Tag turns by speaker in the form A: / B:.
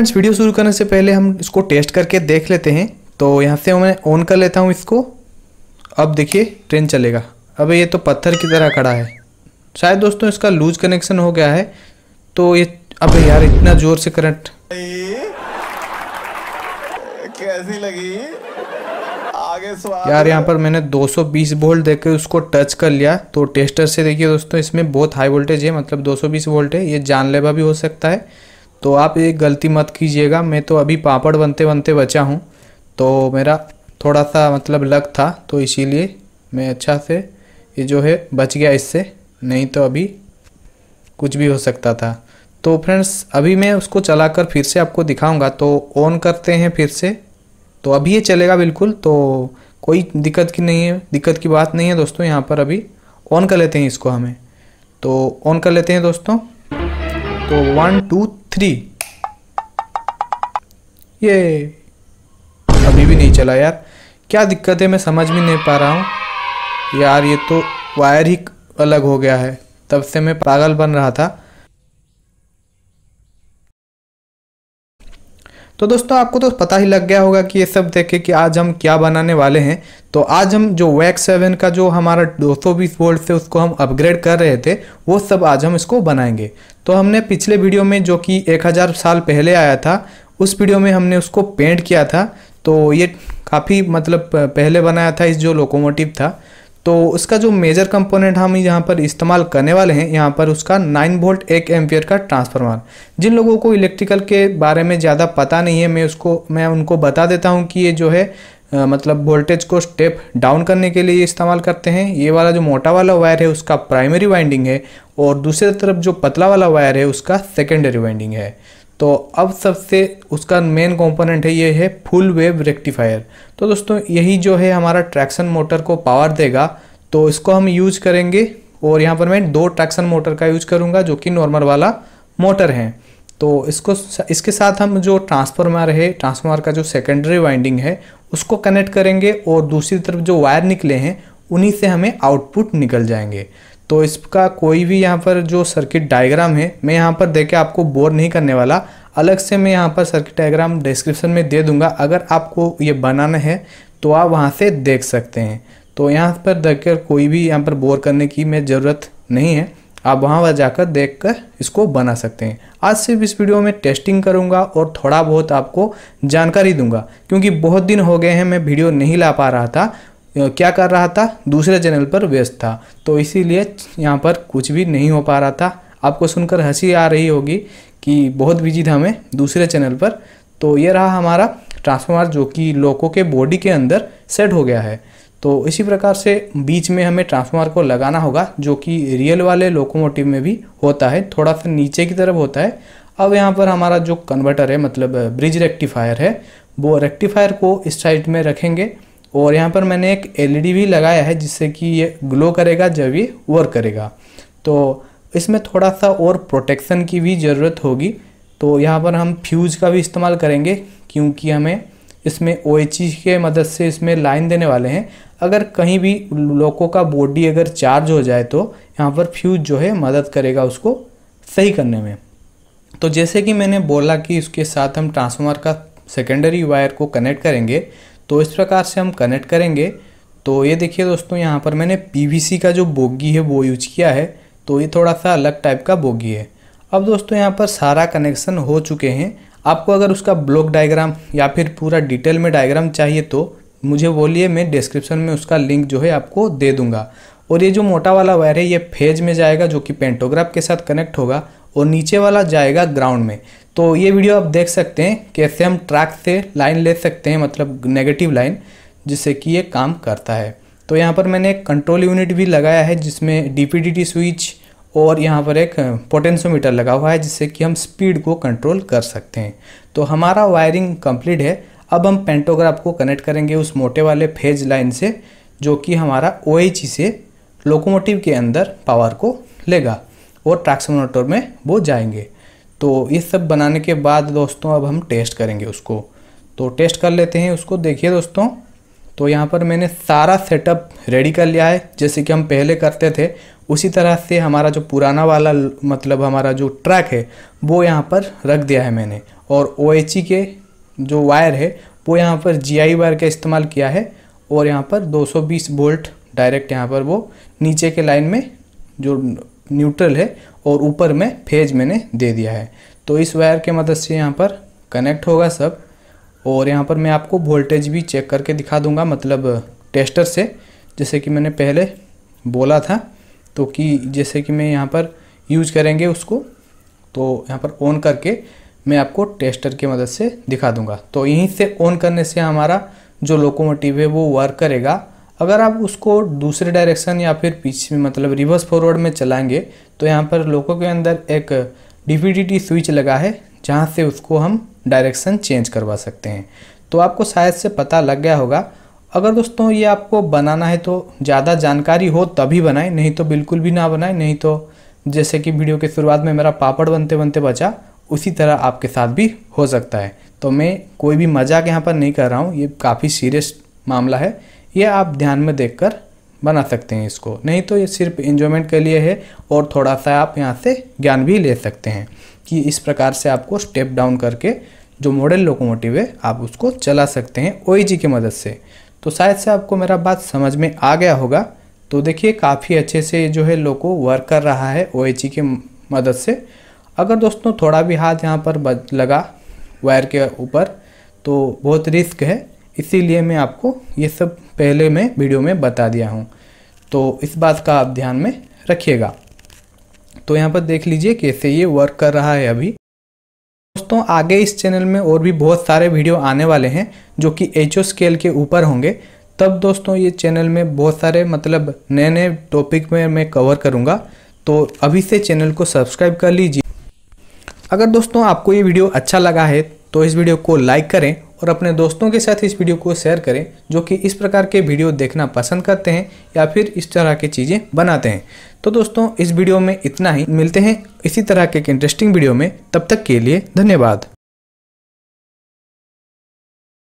A: Friends video शुरू करने से पहले हम इसको टेस्ट करके देख लेते हैं। तो यहाँ से मैं ऑन कर लेता हूँ इसको। अब देखिए ट्रेन चलेगा। अब ये तो पत्थर की तरह खड़ा है। शायद दोस्तों इसका लूज कनेक्शन हो गया है। तो ये अब यार इतना ज़ोर से करंट।
B: कैसी लगी? आगे
A: यार यहाँ पर मैंने 220 वोल्ट देकर उसको टच कर लिया। तो टेस्टर से देखिए दोस्तों इसमें बहुत हाई वोल्टेज है मतलब 220 वोल्ट है। ये जानलेवा भी हो सकता है। तो आप ये गलती मत कीजिएगा। मैं तो अभी पापड़ बनते बनते बचा हूँ। तो मेरा थोड़ा सा मतलब लग था तो इसीलिए मैं अच्छा से ये जो है बच गया इससे। नहीं तो अभी कुछ भी हो सकता था। तो फ्रेंड्स, अभी मैं उसको चलाकर फिर से आपको दिखाऊँगा। तो ऑन करते हैं फिर से। तो अभी ये चलेगा बिल्कुल। तो कोई दिक्कत की नहीं है, दिक्कत की बात नहीं है दोस्तों। यहाँ पर अभी ऑन कर लेते हैं इसको हमें। तो ऑन कर लेते हैं दोस्तों। तो वन टू थ्री ये अभी भी नहीं चला यार। क्या दिक्कत है? मैं समझ भी नहीं पा रहा हूँ। यार, ये तो वायर ही अलग हो गया है। तब से मैं पागल बन रहा था। तो दोस्तों, आपको तो पता ही लग गया होगा कि ये सब देखे कि आज हम क्या बनाने वाले हैं। तो आज हम जो वैक सेवन का जो हमारा 220 वोल्ट से उसको हम अपग्रेड कर रहे थे, वो सब आज हम इसको बनाएँगे। तो हमने पिछले वीडियो में जो कि 1000 साल पहले आया था, उस वीडियो में हमने उसको पेंट किया था। तो ये काफ़ी मतलब पहले बनाया था, इस जो लोकोमोटिव था। तो उसका जो मेजर कंपोनेंट हम यहाँ पर इस्तेमाल करने वाले हैं यहाँ पर उसका 9 वोल्ट एक एम्पियर का ट्रांसफार्मर जिन लोगों को इलेक्ट्रिकल के बारे में ज़्यादा पता नहीं है मैं उसको मैं उनको बता देता हूँ कि ये जो है आ, मतलब वोल्टेज को स्टेप डाउन करने के लिए इस्तेमाल करते हैं। ये वाला जो मोटा वाला वायर है उसका प्राइमरी वाइंडिंग है और दूसरी तरफ़ जो पतला वाला वायर है उसका सेकेंडरी वाइंडिंग है। तो अब सबसे उसका मेन कंपोनेंट है, ये है फुल वेव रेक्टिफायर तो दोस्तों, यही जो है हमारा ट्रैक्शन मोटर को पावर देगा तो इसको हम यूज़ करेंगे और यहाँ पर मैं दो ट्रैक्शन मोटर का यूज़ करूँगा, जो कि नॉर्मल वाला मोटर है। तो इसको इसके साथ हम जो ट्रांसफार्मर है ट्रांसफार्मर का जो सेकेंडरी वाइंडिंग है, उसको कनेक्ट करेंगे और दूसरी तरफ़ जो वायर निकले हैं, उन्हीं से हमें आउटपुट निकल जाएँगे। तो इसका कोई भी यहाँ पर जो सर्किट डायग्राम है, मैं यहाँ पर देके आपको बोर नहीं करने वाला। अलग से मैं यहाँ पर सर्किट डायग्राम डिस्क्रिप्शन में दे दूँगा। अगर आपको ये बनाना है तो आप वहाँ से देख सकते हैं। तो यहाँ पर देखकर कोई भी यहाँ पर बोर करने की मैं ज़रूरत नहीं है। आप वहाँ पर जाकर देख कर इसको बना सकते हैं। आज सिर्फ़ इस वीडियो में टेस्टिंग करूँगा और थोड़ा बहुत आपको जानकारी दूँगा। क्योंकि बहुत दिन हो गए हैं मैं वीडियो नहीं ला पा रहा था। क्या कर रहा था? दूसरे चैनल पर व्यस्त था। तो इसीलिए यहाँ पर कुछ भी नहीं हो पा रहा था। आपको सुनकर हँसी आ रही होगी कि बहुत बिज़ी था मैं दूसरे चैनल पर। तो ये रहा हमारा ट्रांसफार्मर जो कि लोको के बॉडी के अंदर सेट हो गया है। तो इसी प्रकार से बीच में हमें ट्रांसफार्मर को लगाना होगा, जो कि रियल वाले लोकोमोटिव में भी होता है। थोड़ा सा नीचे की तरफ़ होता है। अब यहाँ पर हमारा जो कन्वर्टर है मतलब ब्रिज रेक्टिफायर है, वो रेक्टिफायर को इस साइड में रखेंगे। और यहाँ पर मैंने एक एलईडी भी लगाया है जिससे कि ये ग्लो करेगा, जब ये वर्क करेगा। तो इसमें थोड़ा सा और प्रोटेक्शन की भी ज़रूरत होगी। तो यहाँ पर हम फ्यूज का भी इस्तेमाल करेंगे, क्योंकि हमें इसमें ओ के मदद से इसमें लाइन देने वाले हैं। अगर कहीं भी लोगों का बॉडी अगर चार्ज हो जाए तो यहाँ पर फ्यूज जो है मदद करेगा उसको सही करने में। तो जैसे कि मैंने बोला कि उसके साथ हम ट्रांसफार्मर का सेकेंडरी वायर को कनेक्ट करेंगे तो इस प्रकार से हम कनेक्ट करेंगे। तो ये देखिए दोस्तों, यहाँ पर मैंने पीवीसी का जो बोगी है, वो यूज़ किया है। तो ये थोड़ा सा अलग टाइप का बोगी है। अब दोस्तों, यहाँ पर सारा कनेक्शन हो चुके हैं। आपको अगर उसका ब्लॉक डायग्राम या फिर पूरा डिटेल में डायग्राम चाहिए तो मुझे बोलिए मैं डिस्क्रिप्शन में उसका लिंक जो है आपको दे दूँगा। और ये जो मोटा वाला वायर है, ये फ़ेज़ में जाएगा, जो कि पेंटोग्राफ के साथ कनेक्ट होगा और नीचे वाला जाएगा ग्राउंड में। तो ये वीडियो आप देख सकते हैं कैसे हम ट्रैक से लाइन ले सकते हैं मतलब नेगेटिव लाइन जिससे कि ये काम करता है। तो यहाँ पर मैंने एक कंट्रोल यूनिट भी लगाया है, जिसमें डी स्विच और यहाँ पर एक पोटेंशियोमीटर लगा हुआ है, जिससे कि हम स्पीड को कंट्रोल कर सकते हैं। तो हमारा वायरिंग कंप्लीट है। अब हम पेंटोग्राफ को कनेक्ट करेंगे उस मोटे वाले फ़ेज़ लाइन से, जो कि हमारा ओ से लोकोमोटिव के अंदर पावर को लेगा और ट्रैक्शन मोटर में वो जाएँगे। तो ये सब बनाने के बाद दोस्तों अब हम टेस्ट करेंगे उसको। तो टेस्ट कर लेते हैं उसको। देखिए दोस्तों तो यहाँ पर मैंने सारा सेटअप रेडी कर लिया है, जैसे कि हम पहले करते थे। उसी तरह से हमारा जो पुराना वाला मतलब हमारा जो ट्रैक है, वो यहाँ पर रख दिया है मैंने। और ओ के जो वायर है, वो यहाँ पर जीआई वायर का इस्तेमाल किया है। और यहाँ पर 220 वोल्ट डायरेक्ट यहाँ पर वो नीचे के लाइन में जो न्यूट्रल है और ऊपर में फ़ेज़ मैंने दे दिया है। तो इस वायर के मदद से यहाँ पर कनेक्ट होगा सब और यहाँ पर मैं आपको वोल्टेज भी चेक करके दिखा दूँगा मतलब टेस्टर से। जैसे कि मैंने पहले बोला था तो कि जैसे कि मैं यहाँ पर यूज़ करेंगे उसको तो यहाँ पर ऑन करके मैं आपको टेस्टर की मदद से दिखा दूँगा। तो यहीं से ऑन करने से हमारा जो लोकोमोटिव है वो वर्क करेगा। अगर आप उसको दूसरे डायरेक्शन या फिर पीछे में मतलब रिवर्स फॉरवर्ड में चलाएँगे तो यहाँ पर लोगों के अंदर एक डीपीडीटी स्विच लगा है, जहाँ से उसको हम डायरेक्शन चेंज करवा सकते हैं। तो आपको शायद से पता लग गया होगा। अगर दोस्तों ये आपको बनाना है तो ज़्यादा जानकारी हो तभी बनाएँ, नहीं तो बिल्कुल भी ना बनाएँ, नहीं तो जैसे कि वीडियो के शुरुआत में मेरा पापड़ बनते बनते बचा, उसी तरह आपके साथ भी हो सकता है। तो मैं कोई भी मज़ाक यहाँ पर नहीं कर रहा हूँ, ये काफ़ी सीरियस मामला है। ये आप ध्यान में देखकर बना सकते हैं इसको। नहीं तो ये सिर्फ़ इंजॉयमेंट के लिए है और थोड़ा सा आप यहाँ से ज्ञान भी ले सकते हैं कि इस प्रकार से आपको स्टेप डाउन करके जो मॉडल लोकोमोटिव है, आप उसको चला सकते हैं ओ की मदद से। तो शायद से आपको मेरा बात समझ में आ गया होगा। तो देखिए, काफ़ी अच्छे से जो है लोको वर्क कर रहा है ओ की मदद से। अगर दोस्तों थोड़ा भी हाथ यहाँ पर लगा वायर के ऊपर तो बहुत रिस्क है। इसीलिए मैं आपको ये सब पहले मैं वीडियो में बता दिया हूँ। तो इस बात का आप ध्यान में रखिएगा। तो यहाँ पर देख लीजिए कैसे ये वर्क कर रहा है अभी। दोस्तों, आगे इस चैनल में और भी बहुत सारे वीडियो आने वाले हैं, जो कि एचओ स्केल के ऊपर होंगे। तब दोस्तों ये चैनल में बहुत सारे मतलब नए नए टॉपिक में मैं कवर करूँगा। तो अभी से चैनल को सब्सक्राइब कर लीजिए। अगर दोस्तों आपको ये वीडियो अच्छा लगा है तो इस वीडियो को लाइक करें और अपने दोस्तों के साथ इस वीडियो को शेयर करें, जो कि इस प्रकार के वीडियो देखना पसंद करते हैं या फिर इस तरह की चीज़ें बनाते हैं। तो दोस्तों, इस वीडियो में इतना ही। मिलते हैं इसी तरह के एक इंटरेस्टिंग वीडियो में। तब तक के लिए धन्यवाद।